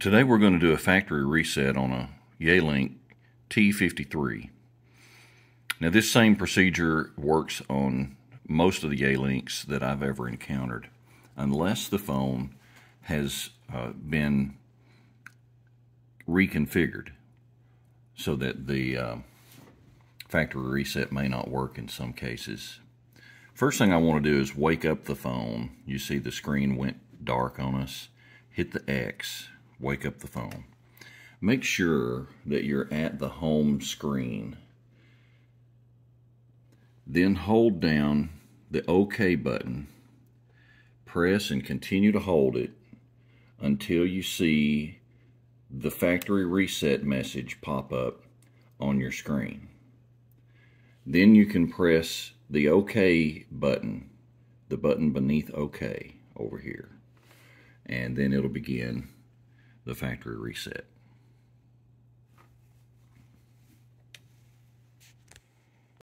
Today we're going to do a factory reset on a Yealink T53. Now this same procedure works on most of the Yealinks that I've ever encountered unless the phone has uh, been reconfigured so that the uh, factory reset may not work in some cases. First thing I want to do is wake up the phone. You see the screen went dark on us. Hit the X wake up the phone. Make sure that you're at the home screen. Then hold down the OK button. Press and continue to hold it until you see the factory reset message pop up on your screen. Then you can press the OK button, the button beneath OK over here. And then it'll begin the factory reset.